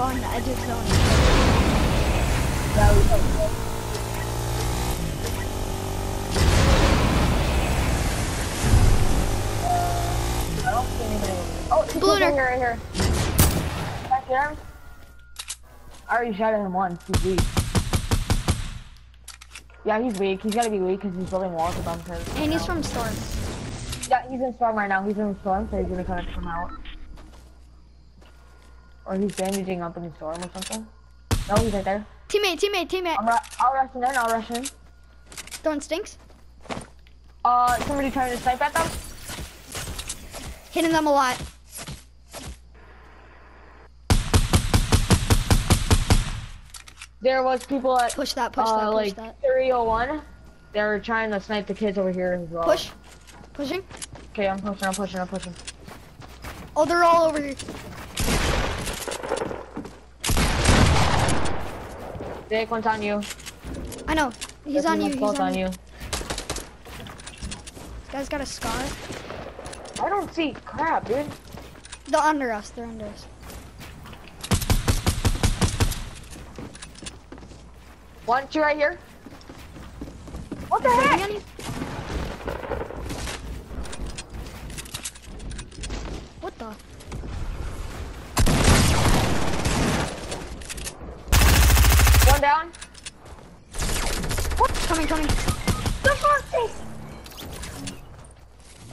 on the edge of zone. Took don't see. Oh, right here, right here. I? I already shot at him once. He's weak. Yeah, he's weak. He's gotta be weak because he's building walls with them. And he's from Storm. Yeah, he's in storm right now. He's in storm, so he's gonna kind of come out. Or he's bandaging up in the storm or something. No, he's right there. Teammate, teammate, teammate. I'm ru I'll rush him in. I'll rush in. Throwing stinks. Uh, somebody trying to snipe at them. Hitting them a lot. There was people at Push that, push uh, that, push like that. 301. They're trying to snipe the kids over here as well. Push. Pushing. Okay, I'm pushing. I'm pushing. I'm pushing. Oh, they're all over here. Dick, one's on you. I know. He's on you. He's both on, you. you. This guy's got a scar. I don't see crap, dude. They're under us. They're under us. One, two right here. What the Is heck?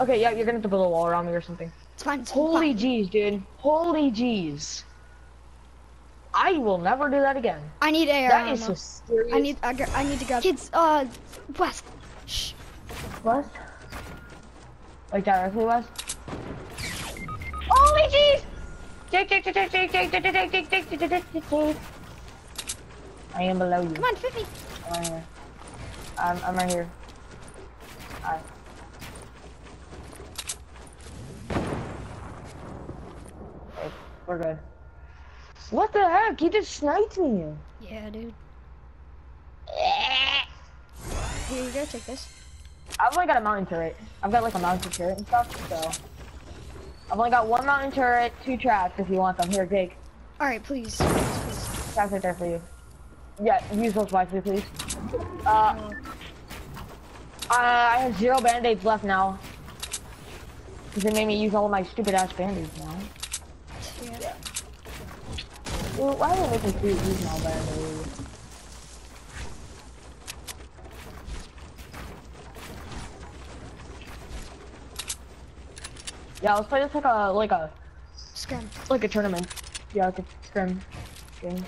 Okay, yeah, you're gonna have to build a wall around me or something. It's fine. It's Holy jeez, dude. Holy jeez. I will never do that again. I need air. That is so serious. I need. I, I need to go. Kids, uh, west. Shh. West. Like directly west. Holy jeez! I am below you. Come on, fit me. I'm, I'm right here. Alright. We're good. What the heck? He just sniped me. Yeah, dude. Here you go. Take this. I've only got a mounted turret. I've got like a mounted turret and stuff, so. I've only got one mounted turret, two traps if you want them. Here, Jake. All right, please. please, please. Traps right there for you. Yeah, use those wisely, please. Uh, uh, I have zero band-aids left now. Because they made me use all of my stupid ass band-aids now. Well, why do they make me use my band-aids? Yeah, let's play this like a like a Scram. like a tournament. Yeah, like a scrim game.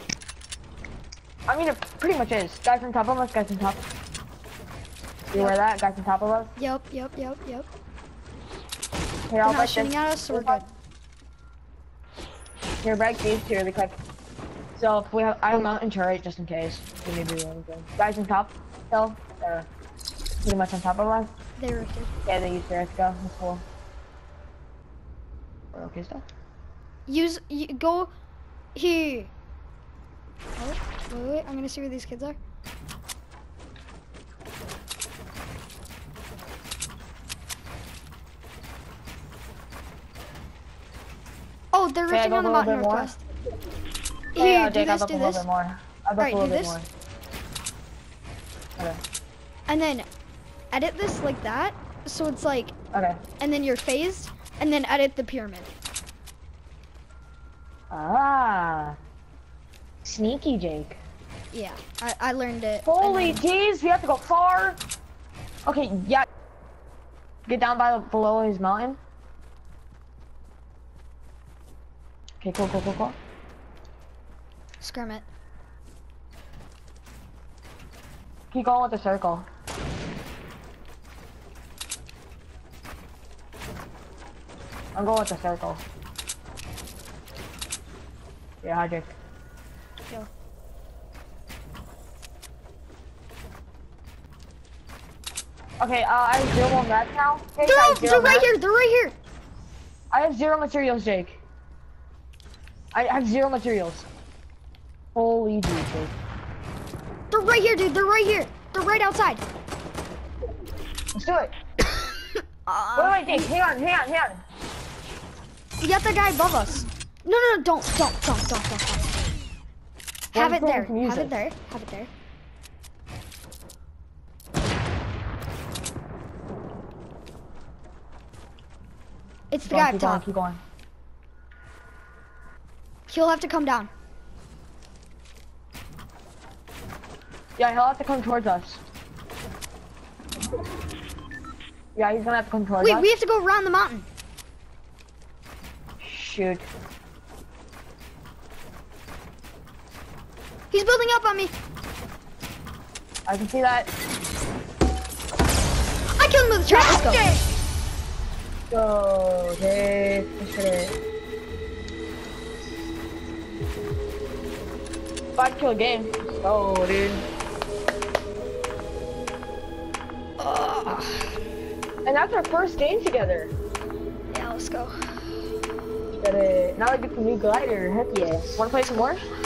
I mean, it pretty much is. Guys on top of us, guys on top. You wear that? Guys on top of us? Yep. Yep. Yep. Yep. Here, They're I'll not shooting this. at us, so we're good. Here, break these two really quick. So, if we have, I have mounted turret just in case. We need to do anything. Guys on top, still, they're pretty much on top of us. They good. Yeah, they use their go. That's cool. We're okay still? Use. You, go here. Oh, wait, wait. I'm gonna see where these kids are. Oh, they're Okay, I on the mountain northwest. Here, yeah, do Jake, this, I'll do a this, little bit more. I'll do this. more. Okay. and then edit this like that, so it's like, Okay. and then you're phased, and then edit the pyramid. Ah. Sneaky Jake. Yeah, I, I learned it. Holy jeez, we have to go far. Okay, yeah. Get down by the, below his mountain. Okay, cool, cool, cool, cool. Scrim it. Keep going with the circle. I'm going with the circle. Yeah, hi, Jake. Go. Okay, uh, I have zero more mats now. Jake, They're, I all- have zero they're right here. They're right here. I have zero materials, Jake. I have zero materials. Holy Jesus. They're right here, dude. They're right here. They're right outside. Let's do it. Uh, Wait, wait, Jake, hang on, hang on, hang on. You got the guy above us. No, no, no, don't, don't, don't, don't, don't. don't. Have it there. some Have it there. Have it there. It's the Keep guy going, up keep going, top. keep going. He'll have to come down. Yeah, he'll have to come towards us. Yeah, he's gonna have to come towards Wait, us. we have to go around the mountain. Shoot. He's building up on me. I can see that. I killed him with a trap. Let's go. Go, Dave. Push it. Five kill game. Let's go, dude. And that's our first game together. Yeah, let's go. It. Now I get the new glider. Heck yeah. Wanna play some more?